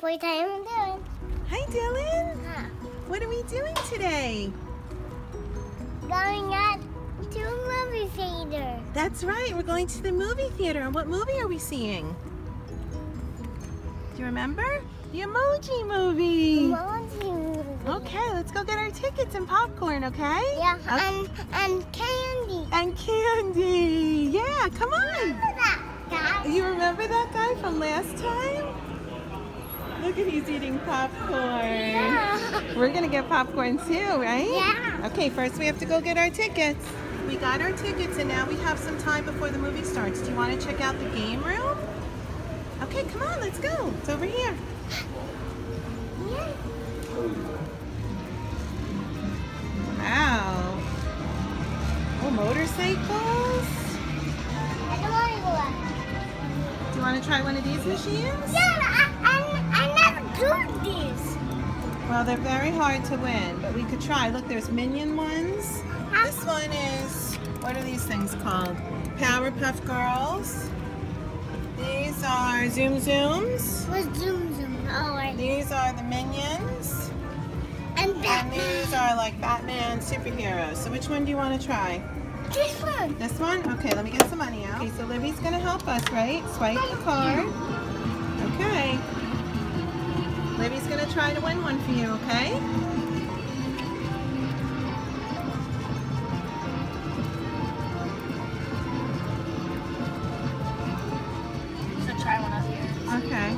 Playtime I'm doing. Hi, Dylan. Huh. What are we doing today? Going out to a movie theater. That's right. We're going to the movie theater. And what movie are we seeing? Do you remember? The Emoji Movie. Emoji movie. Okay, let's go get our tickets and popcorn, okay? Yeah, Okay. and and candy. And candy. Yeah, come on. Remember that guy? You remember that guy from last time? Look at he's eating popcorn. Yeah. We're gonna get popcorn too, right? Yeah. Okay, first we have to go get our tickets. We got our tickets and now we have some time before the movie starts. Do you want to check out the game room? Okay, come on, let's go. It's over here. Wow. Oh, motorcycles. I don't want to go. Do you want to try one of these machines? Yeah, Well, they're very hard to win, but we could try. Look, there's Minion ones. This one is, what are these things called? Powerpuff Girls. These are Tsum Tsums. With zoom zoom. Oh, I These are the Minions. And And these are like Batman superheroes. So which one do you want to try? This one. This one? Okay, let me get some money out. Okay, so Libby's going to help us, right? Swipe the card. Okay. Libby's going to try to win one for you, okay? So try one of yours. Okay.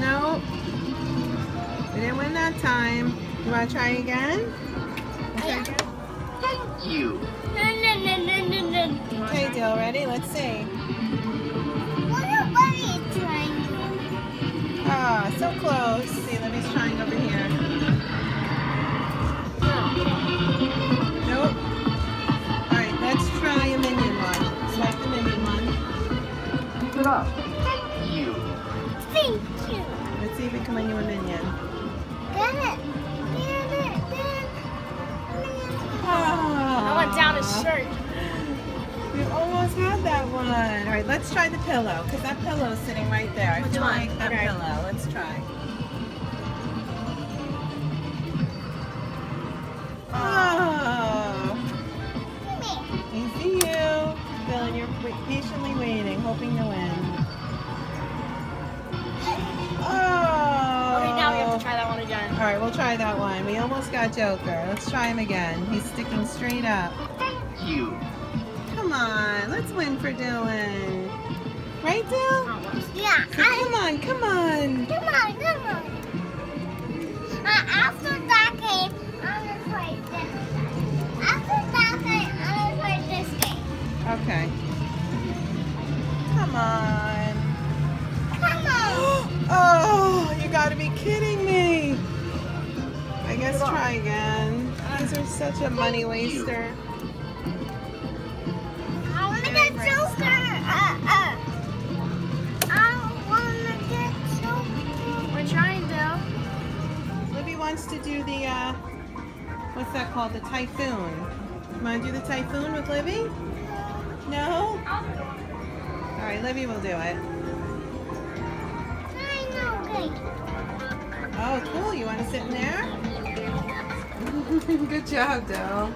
No. We didn't win that time. You want to try again? Okay, again? Thank you. No, no, no. Okay, Dill, ready? Let's see. Ah, so close. One. All right, let's try the pillow because that pillow is sitting right there. Which one? like that Okay. pillow. Let's try. Oh, Me. See you. Dylan, you're patiently waiting, hoping to win. Oh. Okay, now we have to try that one again. All right, we'll try that one. We almost got Joker. Let's try him again. He's sticking straight up. Thank you. Come on, let's win for Dylan. Right, Dill? Yeah. So come on, come on. come on. Come on. Uh, after that game, I'm play this. After that game, I'm play this game. Okay. Come on. Come on. Oh, you gotta be kidding me. I guess try again. These are such a money waster. Called? The typhoon. You wanna do the typhoon with Libby? No? All right, Libby will do it. Oh, cool. You wanna sit in there? Good job, Dell.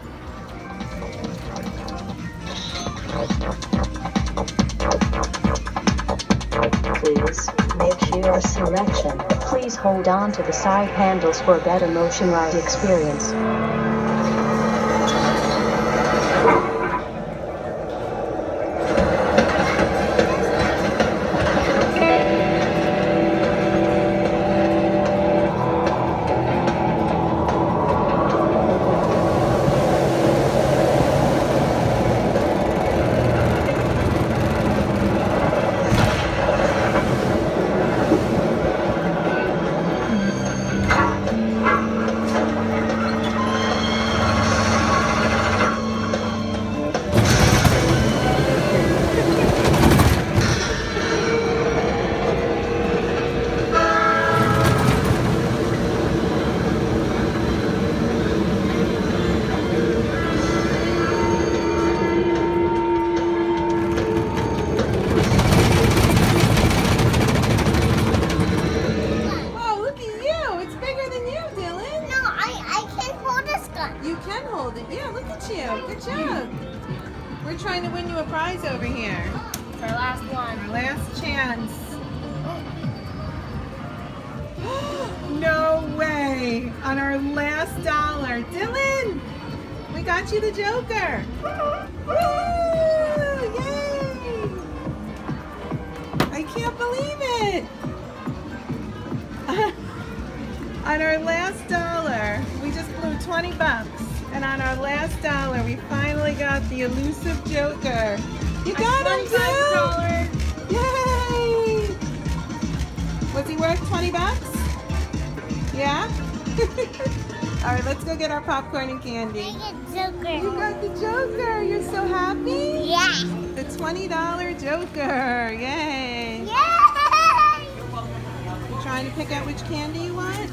Please, make your selection. Please hold on to the side handles for a better motion ride experience. On our last dollar. Dylan! We got you the Joker! Woo! Yay! I can't believe it! on our last dollar, we just blew 20 bucks. And on our last dollar, we finally got the elusive Joker. You got him, Dylan! Yay! Was he worth 20 bucks? Yeah? All right, let's go get our popcorn and candy. Make it You got the Joker. You're so happy? Yeah. The $20 Joker. Yay. Yay! You trying to pick out which candy you want?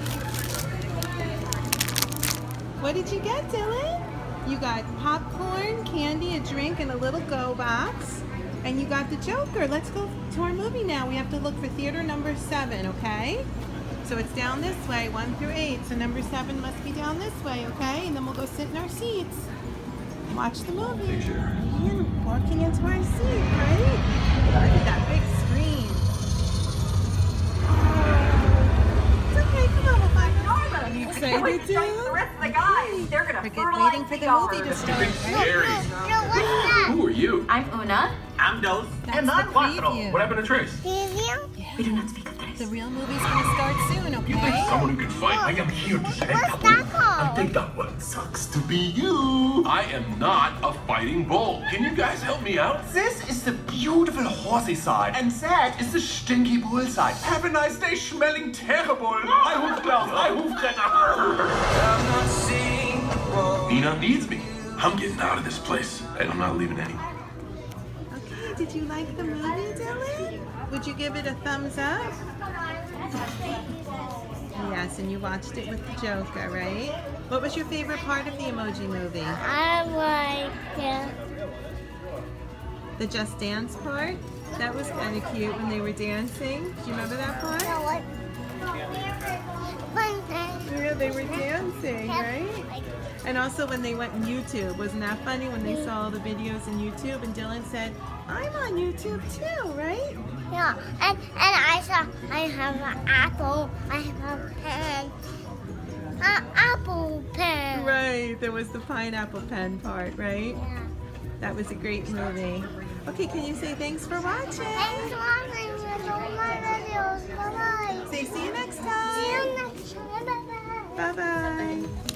What did you get, Dylan? You got popcorn, candy, a drink, and a little go box. And you got the Joker. Let's go to our movie now. We have to look for theater number seven, okay? So it's down this way, one through eight. So number seven must be down this way, okay? And then we'll go sit in our seats. Watch the movie. And walking into our seat, right? Look at that big screen. Oh, it's okay, come on, we'll find it. You excited, The rest of the guys, they're gonna We're get- fertilize waiting for the yard. movie to start, right? Scary. No, what's that? Who are you? I'm Una. I'm Dos. That's and the I'm Cuatro. What happened to Tres? Museum? We do not speak of this. The real movie's gonna start soon, okay? You think someone who can fight? I am here to say What's I think that one sucks to be you. I am not a fighting bull. Can you guys help me out? This is the beautiful horsey side, and that is the stinky bull side. Have a nice day smelling terrible. I Hufklaus, I Hufretter. Nina needs me. I'm getting out of this place, and I'm not leaving anyway. Did you like the movie, Dylan? Would you give it a thumbs up? Yes, and you watched it with the Joker, right? What was your favorite part of the Emoji Movie? I like it. The Just Dance part? That was kind of cute when they were dancing. Do you remember that part? No, what? Fun thing. Yeah, they were dancing, right? And also when they went on YouTube, wasn't that funny when they saw all the videos on YouTube and Dylan said, I'm on YouTube too, right? Yeah, and and I saw I have an apple. I have a pen. An apple pen. Right, there was the pineapple pen part, right? Yeah. That was a great movie. Okay, can you say thanks for watching? Thanks for watching all my videos. Bye bye. Say see you next time. See you next time. Bye bye. Bye bye.